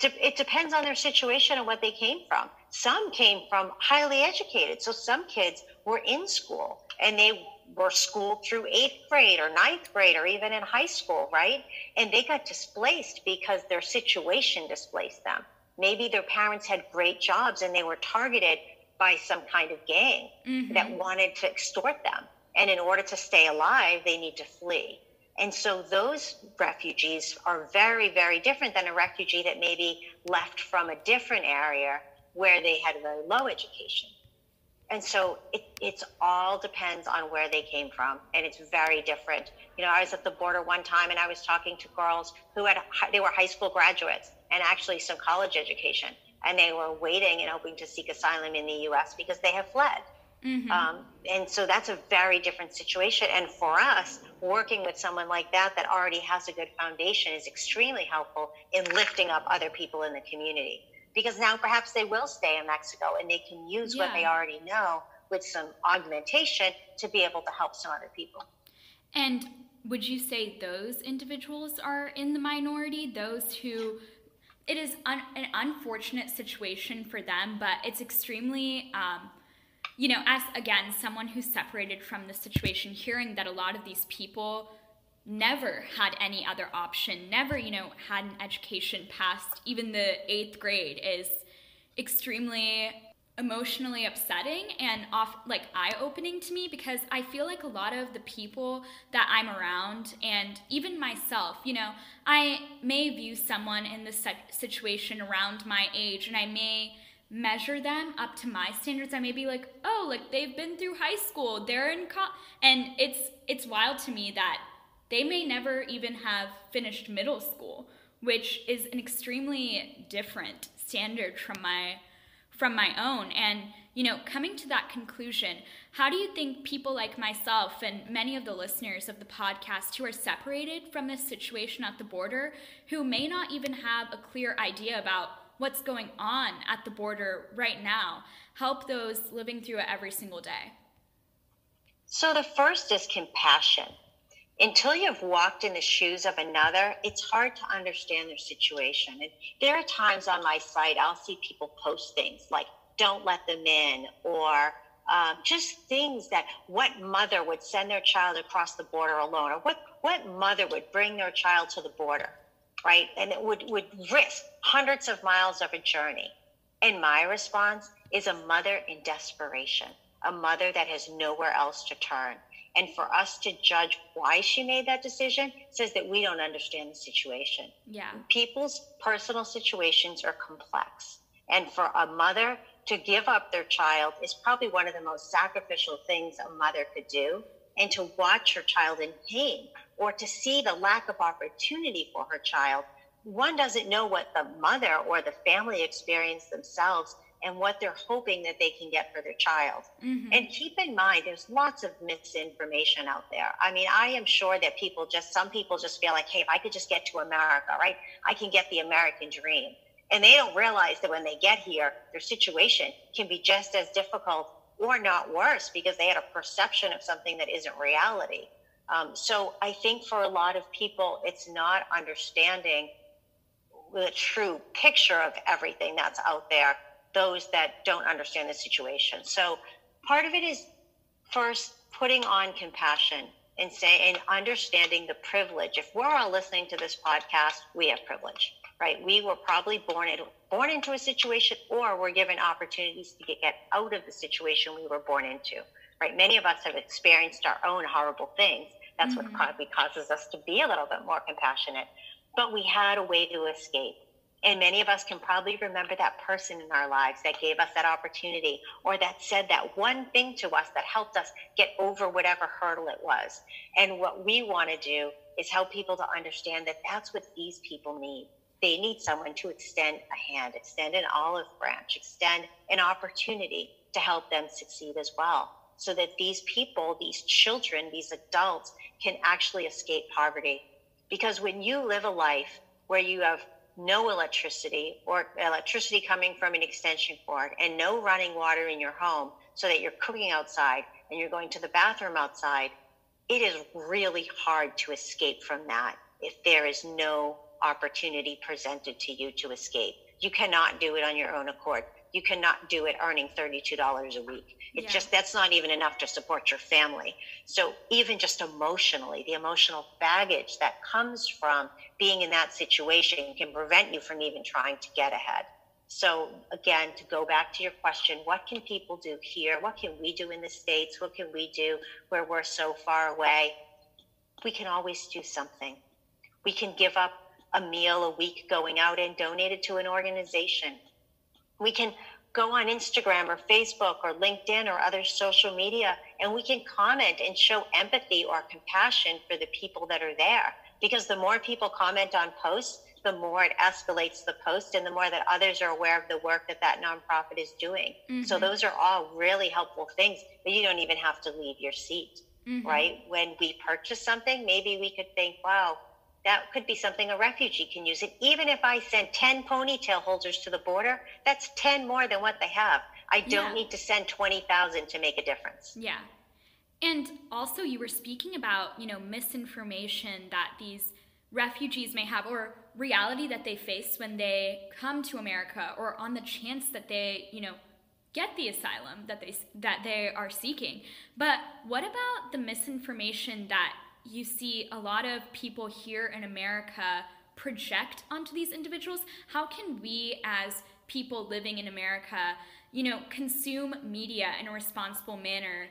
Speaker 3: it depends on their situation and what they came from. Some came from highly educated. So some kids were in school and they were schooled through eighth grade or ninth grade or even in high school, right? And they got displaced because their situation displaced them. Maybe their parents had great jobs and they were targeted by some kind of gang mm-hmm. that wanted to extort them. And in order to stay alive, they need to flee. And so those refugees are very, very different than a refugee that maybe left from a different area where they had a very low education. And so it it's all depends on where they came from, and it's very different. You know, I was at the border one time, and I was talking to girls who had they were high school graduates, and actually some college education. And they were waiting and hoping to seek asylum in the US because they have fled. Mm-hmm. Um, and so that's a very different situation. And for us, working with someone like that that already has a good foundation is extremely helpful in lifting up other people in the community. Because now perhaps they will stay in Mexico and they can use yeah. what they already know with some augmentation to be able to help some other people.
Speaker 2: And would you say those individuals are in the minority? Those who it is un- an unfortunate situation for them, but it's extremely, um, you know, as again, someone who's separated from the situation, hearing that a lot of these people never had any other option, never, you know, had an education past. Even the eighth grade is extremely emotionally upsetting and off like eye-opening to me because I feel like a lot of the people that I'm around and even myself, you know, I may view someone in this situation around my age and I may measure them up to my standards. I may be like oh like they've been through high school. They're in co-, and it's it's wild to me that they may never even have finished middle school which is an extremely different standard from my from my own. And you know coming to that conclusion how do you think people like myself and many of the listeners of the podcast who are separated from this situation at the border who may not even have a clear idea about what's going on at the border right now help those living through it every single day?
Speaker 3: So the first is compassion until you've walked in the shoes of another, it's hard to understand their situation. And there are times on my site, I'll see people post things like, don't let them in, or um, just things that what mother would send their child across the border alone, or what, what mother would bring their child to the border, right? And it would, would risk hundreds of miles of a journey. And my response is a mother in desperation, a mother that has nowhere else to turn and for us to judge why she made that decision says that we don't understand the situation.
Speaker 2: Yeah.
Speaker 3: People's personal situations are complex. And for a mother to give up their child is probably one of the most sacrificial things a mother could do. And to watch her child in pain or to see the lack of opportunity for her child, one doesn't know what the mother or the family experienced themselves and what they're hoping that they can get for their child. Mm-hmm. And keep in mind, there's lots of misinformation out there. I mean, I am sure that people just, some people just feel like, hey, if I could just get to America, right, I can get the American dream. And they don't realize that when they get here, their situation can be just as difficult or not worse because they had a perception of something that isn't reality. Um, so I think for a lot of people, it's not understanding the true picture of everything that's out there those that don't understand the situation. So part of it is first putting on compassion and saying and understanding the privilege. If we're all listening to this podcast, we have privilege, right? We were probably born in, born into a situation or were given opportunities to get out of the situation we were born into, right? Many of us have experienced our own horrible things. That's mm-hmm. what probably causes us to be a little bit more compassionate. But we had a way to escape. And many of us can probably remember that person in our lives that gave us that opportunity or that said that one thing to us that helped us get over whatever hurdle it was. And what we want to do is help people to understand that that's what these people need. They need someone to extend a hand, extend an olive branch, extend an opportunity to help them succeed as well. So that these people, these children, these adults can actually escape poverty. Because when you live a life where you have no electricity or electricity coming from an extension cord and no running water in your home so that you're cooking outside and you're going to the bathroom outside, it is really hard to escape from that if there is no opportunity presented to you to escape. You cannot do it on your own accord you cannot do it earning $32 a week. It's yeah. just, that's not even enough to support your family. So even just emotionally, the emotional baggage that comes from being in that situation can prevent you from even trying to get ahead. So again, to go back to your question, what can people do here? What can we do in the States? What can we do where we're so far away? We can always do something. We can give up a meal a week going out and donate it to an organization we can go on Instagram or Facebook or LinkedIn or other social media and we can comment and show empathy or compassion for the people that are there. Because the more people comment on posts, the more it escalates the post and the more that others are aware of the work that that nonprofit is doing. Mm-hmm. So those are all really helpful things, but you don't even have to leave your seat, mm-hmm. right? When we purchase something, maybe we could think, wow, that could be something a refugee can use. And even if I send 10 ponytail holders to the border, that's 10 more than what they have. I don't yeah. need to send 20,000 to make a difference.
Speaker 2: Yeah. And also, you were speaking about, you know, misinformation that these refugees may have or reality that they face when they come to America or on the chance that they, you know, get the asylum that they that they are seeking. But what about the misinformation that you see a lot of people here in America project onto these individuals. How can we, as people living in America, you know, consume media in a responsible manner?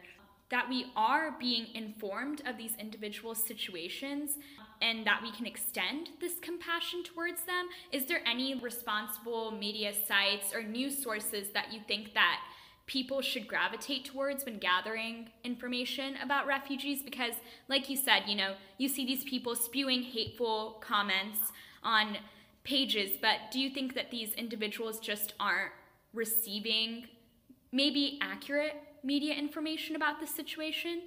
Speaker 2: That we are being informed of these individual situations and that we can extend this compassion towards them. Is there any responsible media sites or news sources that you think that people should gravitate towards when gathering information about refugees because like you said you know you see these people spewing hateful comments on pages but do you think that these individuals just aren't receiving maybe accurate media information about the situation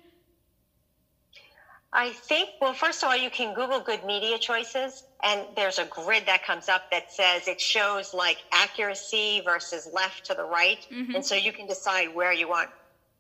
Speaker 3: I think, well, first of all, you can Google good media choices, and there's a grid that comes up that says it shows like accuracy versus left to the right. Mm-hmm. And so you can decide where you want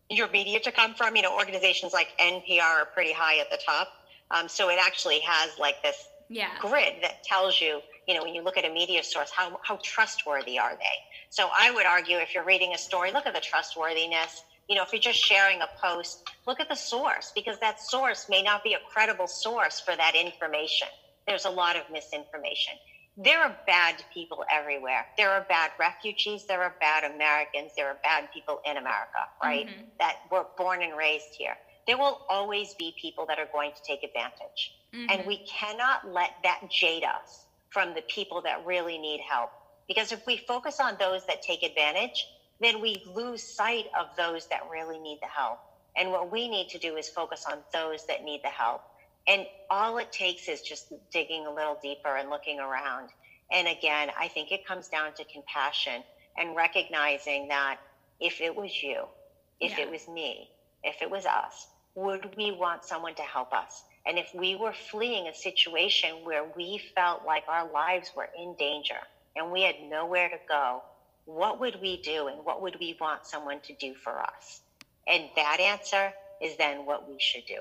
Speaker 3: your media to come from. You know, organizations like NPR are pretty high at the top. Um, so it actually has like this yeah. grid that tells you, you know, when you look at a media source, how, how trustworthy are they? So I would argue if you're reading a story, look at the trustworthiness you know, if you're just sharing a post, look at the source because that source may not be a credible source for that information. There's a lot of misinformation. There are bad people everywhere. There are bad refugees. There are bad Americans. There are bad people in America, right? Mm-hmm. That were born and raised here. There will always be people that are going to take advantage. Mm-hmm. And we cannot let that jade us from the people that really need help. Because if we focus on those that take advantage, then we lose sight of those that really need the help. And what we need to do is focus on those that need the help. And all it takes is just digging a little deeper and looking around. And again, I think it comes down to compassion and recognizing that if it was you, if yeah. it was me, if it was us, would we want someone to help us? And if we were fleeing a situation where we felt like our lives were in danger and we had nowhere to go, what would we do and what would we want someone to do for us? And that answer is then what we should do.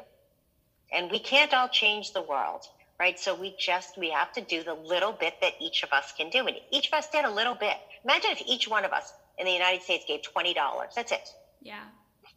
Speaker 3: And we can't all change the world, right? So we just, we have to do the little bit that each of us can do. And each of us did a little bit. Imagine if each one of us in the United States gave $20. That's it.
Speaker 2: Yeah.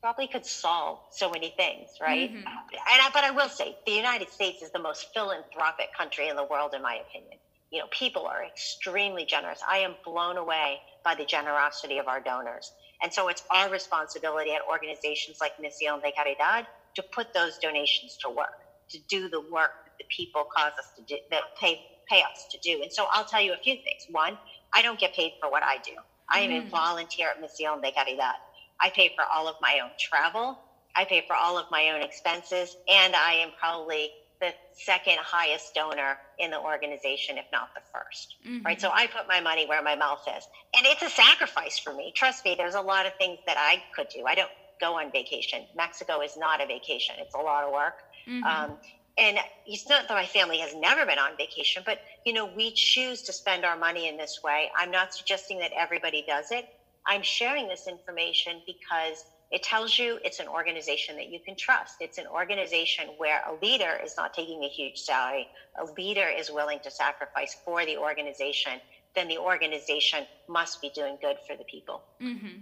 Speaker 3: Probably could solve so many things, right? Mm-hmm. And I, but I will say the United States is the most philanthropic country in the world, in my opinion you know, people are extremely generous. I am blown away by the generosity of our donors. And so it's our responsibility at organizations like Misión de Caridad to put those donations to work, to do the work that the people cause us to do, that pay, pay us to do. And so I'll tell you a few things. One, I don't get paid for what I do. I am mm. a volunteer at Misión de Caridad. I pay for all of my own travel. I pay for all of my own expenses, and I am probably the second highest donor in the organization, if not the 1st mm-hmm. right? So I put my money where my mouth is. And it's a sacrifice for me. Trust me, there's a lot of things that I could do. I don't go on vacation. Mexico is not a vacation, it's a lot of work. Mm-hmm. Um, and it's not that my family has never been on vacation, but you know, we choose to spend our money in this way. I'm not suggesting that everybody does it. I'm sharing this information because it tells you it's an organization that you can trust. It's an organization where a leader is not taking a huge salary, a leader is willing to sacrifice for the organization, then the organization must be doing good for the people.
Speaker 2: Mm-hmm.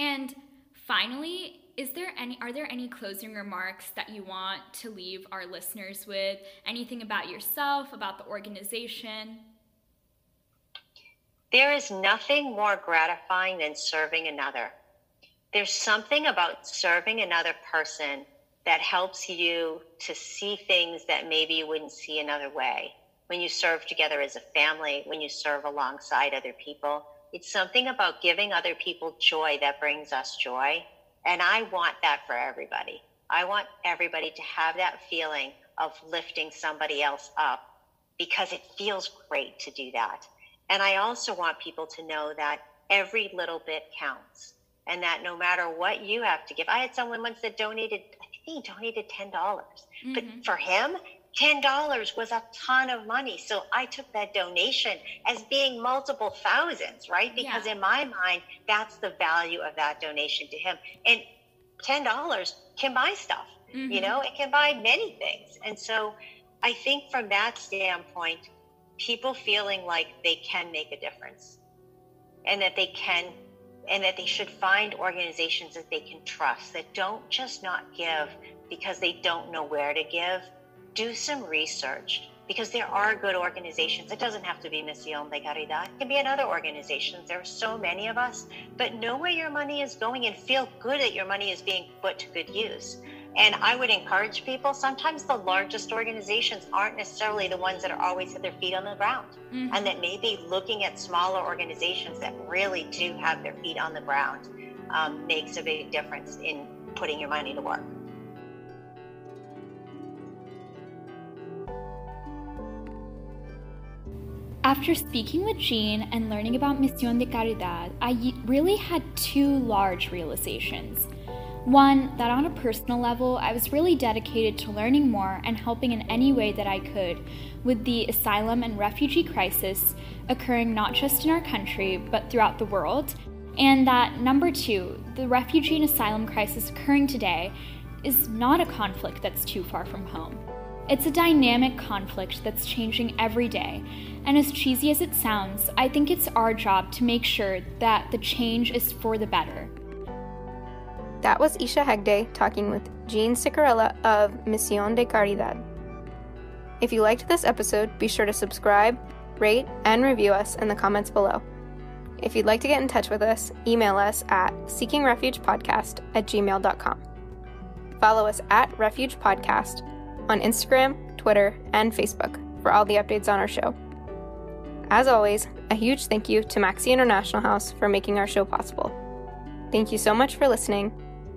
Speaker 2: And finally, is there any are there any closing remarks that you want to leave our listeners with? Anything about yourself, about the organization?
Speaker 3: There is nothing more gratifying than serving another there's something about serving another person that helps you to see things that maybe you wouldn't see another way. When you serve together as a family, when you serve alongside other people, it's something about giving other people joy that brings us joy. And I want that for everybody. I want everybody to have that feeling of lifting somebody else up because it feels great to do that. And I also want people to know that every little bit counts and that no matter what you have to give, I had someone once that donated, I think he donated $10, dollars mm-hmm. but for him, $10 was a ton of money. So I took that donation as being multiple thousands, right? Because yeah. in my mind, that's the value of that donation to him. And $10 can buy stuff, mm-hmm. you know, it can buy many things. And so I think from that standpoint, people feeling like they can make a difference and that they can and that they should find organizations that they can trust that don't just not give because they don't know where to give. Do some research because there are good organizations. It doesn't have to be Misión de Caridad. It can be in other organizations. There are so many of us, but know where your money is going and feel good that your money is being put to good use. And I would encourage people sometimes the largest organizations aren't necessarily the ones that are always with their feet on the ground. Mm-hmm. And that maybe looking at smaller organizations that really do have their feet on the ground um, makes a big difference in putting your money to work.
Speaker 2: After speaking with Jean and learning about Misión de Caridad, I really had two large realizations. One, that on a personal level, I was really dedicated to learning more and helping in any way that I could with the asylum and refugee crisis occurring not just in our country, but throughout the world. And that number two, the refugee and asylum crisis occurring today is not a conflict that's too far from home. It's a dynamic conflict that's changing every day. And as cheesy as it sounds, I think it's our job to make sure that the change is for the better
Speaker 1: that was Esha Hegde talking with Jean Sicurella of Misión de Caridad. If you liked this episode, be sure to subscribe, rate, and review us in the comments below. If you'd like to get in touch with us, email us at seekingrefugepodcast at gmail.com. Follow us at Refuge Podcast on Instagram, Twitter, and Facebook for all the updates on our show. As always, a huge thank you to Maxcy International House for making our show possible. Thank you so much for listening